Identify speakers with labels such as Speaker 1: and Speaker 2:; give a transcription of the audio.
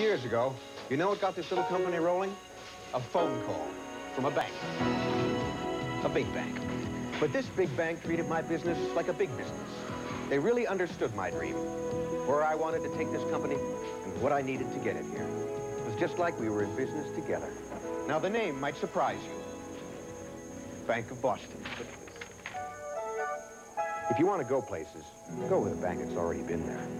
Speaker 1: years ago, you know what got this little company rolling? A phone call from a bank. A big bank. But this big bank treated my business like a big business. They really understood my dream, where I wanted to take this company and what I needed to get it here. It was just like we were in business together. Now, the name might surprise you. Bank of Boston. If you want to go places, go with a bank that's already been there.